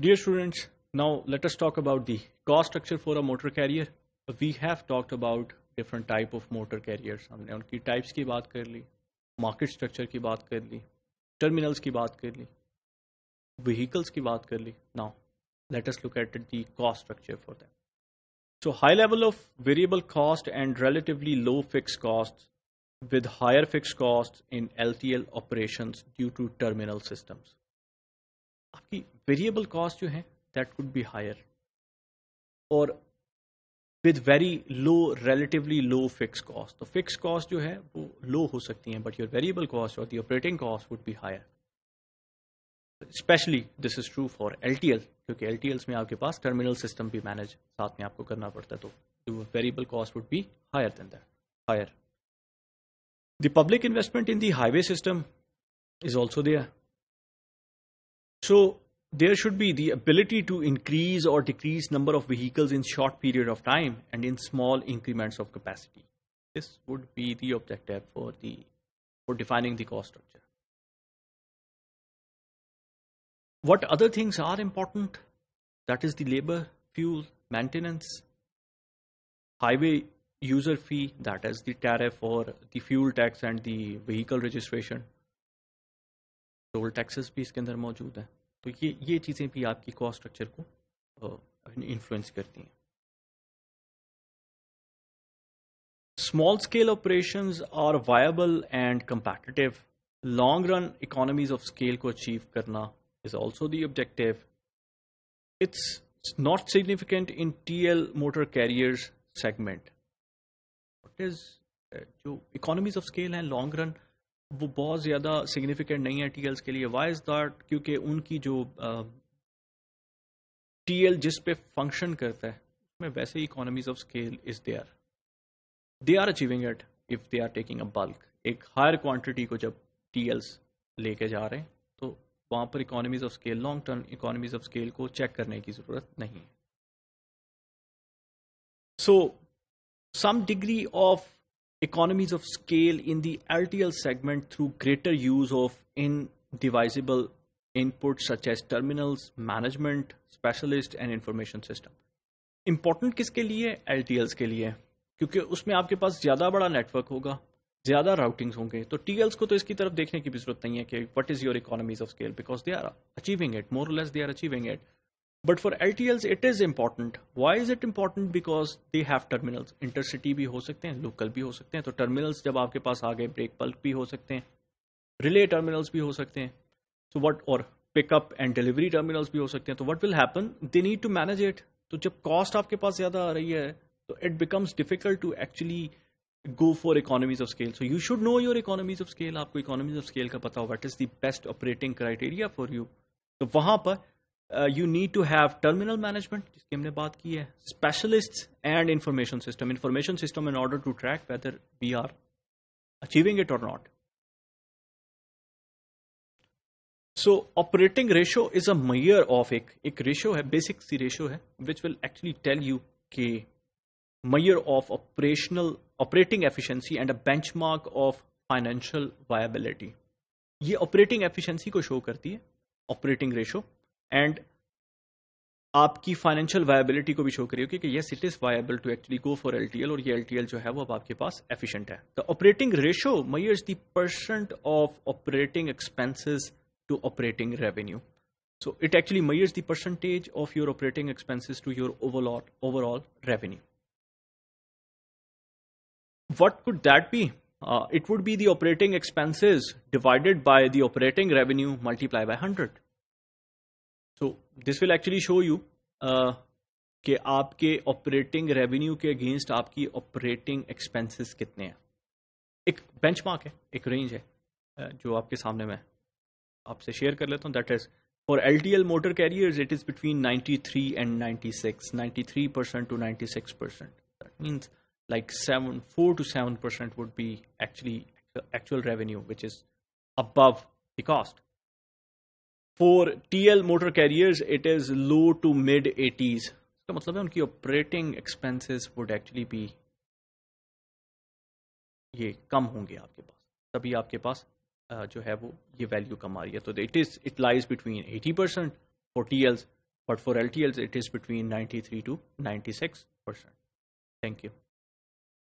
Dear students, now let us talk about the cost structure for a motor carrier. We have talked about different type of motor carriers. हमने उनकी types की बात कर ली, market structure की बात कर ली, terminals की बात कर ली, vehicles की बात कर ली. Now, let us look at the cost structure for them. So high level of variable cost and relatively low fixed costs with higher fixed costs in LTL operations due to terminal systems. आपकी variable cost जो है that could be higher और with very low relatively low fix cost तो fix cost जो है, वो लो हो सकती हैं बट योर वेरिएबल कॉस्ट और operating cost would be higher specially this is true for LTL क्योंकि एल में आपके पास टर्मिनल सिस्टम भी मैनेज साथ में आपको करना पड़ता है तो variable cost would be higher then that higher the public investment in the highway system is also. So there should be the ability to increase or decrease number of vehicles in short period of time and in small increments of capacity. This would be the objective for the for defining the cost structure. What other things are important? That is the labor, fuel, maintenance, highway user fee, that is the tariff or the fuel tax and the vehicle registration. Toll taxes भी इसके अंदर मौजूद हैं। तो ये ये चीज़ें भी आपकी कॉस्ट स्ट्रक्चर को इन्फ्लुएंस करती हैं। Small scale operation are viable and competitive long run economies of scale को अचीव करना is also objective it's not significant in T L motor carriers segment is जो इकोनॉमीज ऑफ़ स्केल हैं long run वो बहुत ज़्यादा significant नहीं है TLs के लिए। वाई इज़ दैट क्योंकि उनकी जो टीएल जिस पे फ़ंक्शन करता है, उसमें वैसे economies of scale is they are they are achieving it if they are taking a bulk एक हायर क्वांटिटी को जब टीएल्स लेके जा रहे हैं तो वहाँ पर economies of scale long term economies of scale को चेक करने की ज़रूरत नहीं है। So some degree of economies of scale in the LTL segment through greater use of indivisible inputs such as terminals, management, specialist and information system. Important किसके लिए LTLs के लिए क्योंकि उसमें आपके पास ज़्यादा बड़ा नेटवर्क होगा ज़्यादा राउटिंग्स होंगे तो टीएल्स को तो इसकी तरफ़ देखने की भी ज़रूरत नहीं है कि what is your economies of scale because they are achieving it more less they are achieving it but for L T Ls it is important why is it important because they have terminals intercity भी हो सकते हैं local भी हो सकते हैं। तो terminals जब आपके पास आ गए ब्रेक पल्क भी हो सकते हैं। रिले टर्मिनल्स भी हो सकते हैं। सो वट और पिकअप एंड डिलीवरी टर्मिनल्स भी हो सकते हैं। तो what will happen they need to manage it तो जब कॉस्ट आपके पास ज़्यादा आ रही है तो it becomes difficult to actually go for economies of scale so you should know your economies of scale आपको इकोनॉमीज ऑफ़ स्केल का पता हो what is the best operating criteria for you तो वहाँ पर you need to have terminal management जिसकी हमने बात की है specialist and information system information system in order to track whether we are achieving it और not so operating ratio is a measure of एक एक रेशो है बेसिक सी ratio है which will actually tell you के measure of operational operating efficiency and a benchmark of financial viability ये operating efficiency को show करती है ऑपरेटिंग रेशो एंड आपकी फाइनेंशियल वायबिलिटी को भी शो करिए कि yes it is viable to actually go for LTL और ये एलटीएल जो है वो अब आपके पास एफिशिएंट है। The operating ratio measures the percent of operating expenses to operating revenue so it actually measures the percentage of your operating expenses to your overall overall revenue what could that be it would be the operating expenses divided by the operating revenue multiplied by 100. So this will actually show you कि आपके operating revenue के against आपकी operating expenses कितने हैं। एक benchmark है एक range है uh, जो आपके सामने मैं आपसे शेयर कर लेता हूँ। That is for L T L motor carriers it is between 93 and 96 93 percent to 96 percent that means like 7 4 to 7 percent would be actually actual revenue which is above the cost. For T L motor carriers it is low to mid eighties इसका मतलब है उनकी operating expenses would actually be ये कम होंगे आपके पास तभी आपके पास जो है वो, ये वैल्यू कम आ रही है तो it is it lies between eighty percent for T Ls but for LTLs it is between 93 to 96 percent. Thank you.